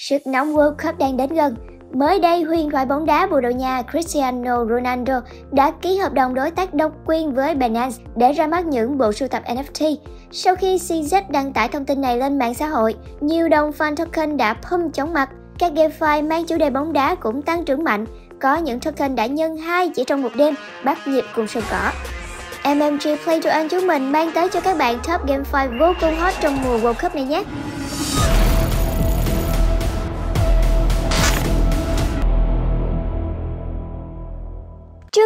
Sức nóng World Cup đang đến gần. Mới đây, huyền thoại bóng đá Bồ Đào Nha Cristiano Ronaldo đã ký hợp đồng đối tác độc quyền với Binance để ra mắt những bộ sưu tập NFT. Sau khi CZ đăng tải thông tin này lên mạng xã hội, nhiều đồng fan token đã pump chóng mặt. Các GameFi mang chủ đề bóng đá cũng tăng trưởng mạnh, có những token đã nhân hai chỉ trong một đêm, bắt nhịp cùng sân cỏ. MMG Play to Earn chúng mình mang tới cho các bạn top GameFi vô cùng hot trong mùa World Cup này nhé!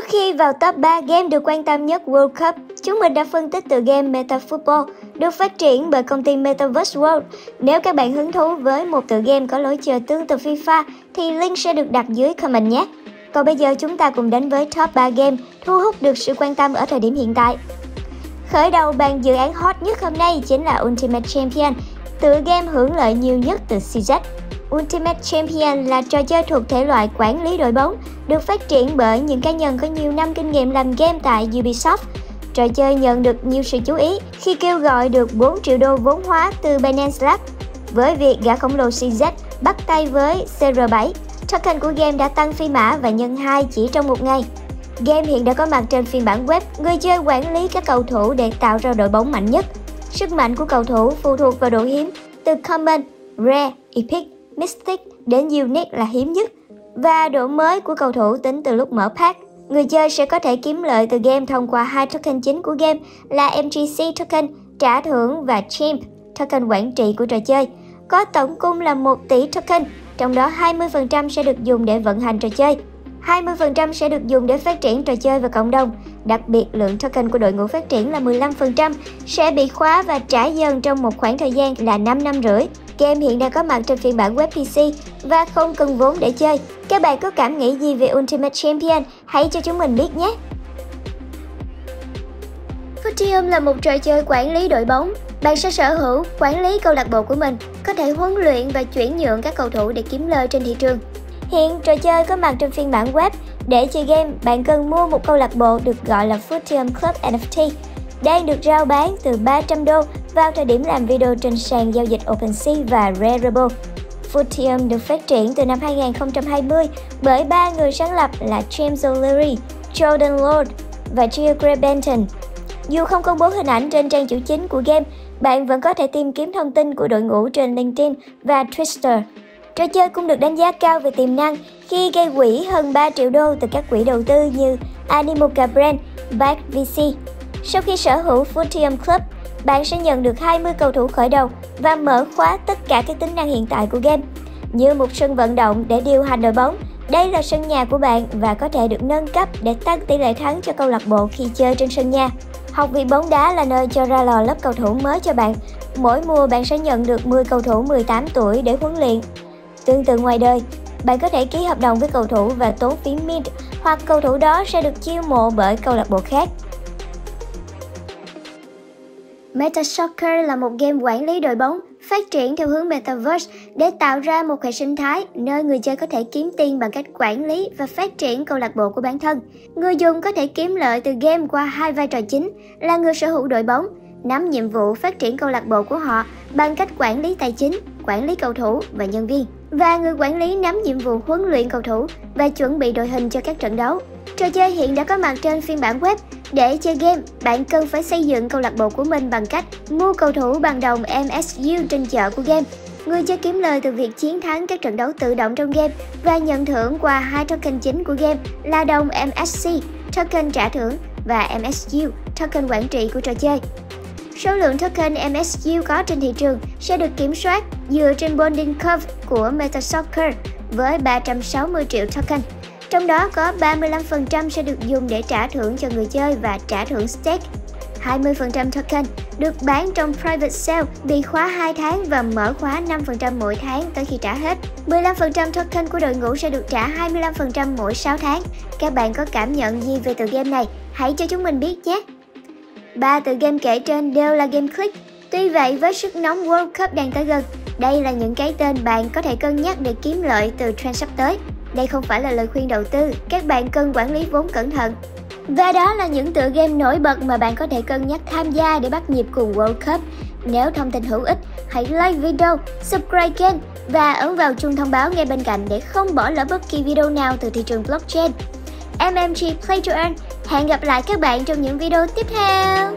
Trước khi vào top 3 game được quan tâm nhất World Cup, chúng mình đã phân tích từ game Meta Football được phát triển bởi công ty Metaverse World. Nếu các bạn hứng thú với một tựa game có lối chơi tương tự FIFA thì link sẽ được đặt dưới comment nhé. Còn bây giờ chúng ta cùng đến với top 3 game thu hút được sự quan tâm ở thời điểm hiện tại. Khởi đầu bàn dự án hot nhất hôm nay chính là Ultimate Champion, tựa game hưởng lợi nhiều nhất từ CZ. Ultimate Champion là trò chơi thuộc thể loại quản lý đội bóng, được phát triển bởi những cá nhân có nhiều năm kinh nghiệm làm game tại Ubisoft. Trò chơi nhận được nhiều sự chú ý khi kêu gọi được 4 triệu đô vốn hóa từ Binance Lab. Với việc gã khổng lồ CZ bắt tay với CR7, token của game đã tăng phi mã và nhân 2 chỉ trong một ngày. Game hiện đã có mặt trên phiên bản web, người chơi quản lý các cầu thủ để tạo ra đội bóng mạnh nhất. Sức mạnh của cầu thủ phụ thuộc vào độ hiếm, từ Common, Rare, Epic Mystic đến Unique là hiếm nhất và độ mới của cầu thủ tính từ lúc mở pack. Người chơi sẽ có thể kiếm lợi từ game thông qua hai token chính của game là MGC token trả thưởng và Champ token quản trị của trò chơi. Có tổng cung là 1 tỷ token, trong đó 20% sẽ được dùng để vận hành trò chơi. 20% sẽ được dùng để phát triển trò chơi và cộng đồng. Đặc biệt, lượng token của đội ngũ phát triển là 15% sẽ bị khóa và trả dần trong một khoảng thời gian là 5 năm rưỡi. Game hiện đang có mặt trên phiên bản web PC và không cần vốn để chơi. Các bạn có cảm nghĩ gì về Ultimate Champion? Hãy cho chúng mình biết nhé! Futium là một trò chơi quản lý đội bóng. Bạn sẽ sở hữu, quản lý câu lạc bộ của mình, có thể huấn luyện và chuyển nhượng các cầu thủ để kiếm lời trên thị trường. Hiện, trò chơi có mặt trên phiên bản web. Để chơi game, bạn cần mua một câu lạc bộ được gọi là Futium Club NFT, đang được rao bán từ 300 đô vào thời điểm làm video trên sàn giao dịch OpenSea và Rarible. Futium được phát triển từ năm 2020 bởi ba người sáng lập là James O'Leary, Jordan Lord và Gia Benton. Dù không công bố hình ảnh trên trang chủ chính của game, bạn vẫn có thể tìm kiếm thông tin của đội ngũ trên LinkedIn và Twitter. Trò chơi cũng được đánh giá cao về tiềm năng khi gây quỹ hơn 3 triệu đô từ các quỹ đầu tư như Animoca Brand, Back VC. Sau khi sở hữu Futium Club, bạn sẽ nhận được 20 cầu thủ khởi đầu và mở khóa tất cả các tính năng hiện tại của game. Như một sân vận động để điều hành đội bóng, đây là sân nhà của bạn và có thể được nâng cấp để tăng tỷ lệ thắng cho câu lạc bộ khi chơi trên sân nhà. Học viện bóng đá là nơi cho ra lò lớp cầu thủ mới cho bạn. Mỗi mùa bạn sẽ nhận được 10 cầu thủ 18 tuổi để huấn luyện. Tương tự ngoài đời, bạn có thể ký hợp đồng với cầu thủ và tốn phí mint hoặc cầu thủ đó sẽ được chiêu mộ bởi câu lạc bộ khác. Meta Soccer là một game quản lý đội bóng phát triển theo hướng Metaverse để tạo ra một hệ sinh thái nơi người chơi có thể kiếm tiền bằng cách quản lý và phát triển câu lạc bộ của bản thân. Người dùng có thể kiếm lợi từ game qua hai vai trò chính là người sở hữu đội bóng, nắm nhiệm vụ phát triển câu lạc bộ của họ bằng cách quản lý tài chính, quản lý cầu thủ và nhân viên. Và người quản lý nắm nhiệm vụ huấn luyện cầu thủ và chuẩn bị đội hình cho các trận đấu. Trò chơi hiện đã có mặt trên phiên bản web để chơi game, bạn cần phải xây dựng câu lạc bộ của mình bằng cách mua cầu thủ bằng đồng MSU trên chợ của game. Người chơi kiếm lời từ việc chiến thắng các trận đấu tự động trong game và nhận thưởng qua hai token chính của game là đồng MSC, token trả thưởng và MSU, token quản trị của trò chơi. Số lượng token MSU có trên thị trường sẽ được kiểm soát dựa trên bonding curve của Metasoccer với 360 triệu token. Trong đó có 35% sẽ được dùng để trả thưởng cho người chơi và trả thưởng stake. 20% token được bán trong private sale bị khóa 2 tháng và mở khóa 5% mỗi tháng tới khi trả hết. 15% token của đội ngũ sẽ được trả 25% mỗi 6 tháng. Các bạn có cảm nhận gì về tựa game này? Hãy cho chúng mình biết nhé! Ba tựa game kể trên đều là game click. Tuy vậy với sức nóng World Cup đang tới gần, đây là những cái tên bạn có thể cân nhắc để kiếm lợi từ trend sắp tới. Đây không phải là lời khuyên đầu tư, các bạn cần quản lý vốn cẩn thận. Và đó là những tựa game nổi bật mà bạn có thể cân nhắc tham gia để bắt nhịp cùng World Cup. Nếu thông tin hữu ích, hãy like video, subscribe kênh và ấn vào chuông thông báo ngay bên cạnh để không bỏ lỡ bất kỳ video nào từ thị trường blockchain. MMG Play to Earn, hẹn gặp lại các bạn trong những video tiếp theo.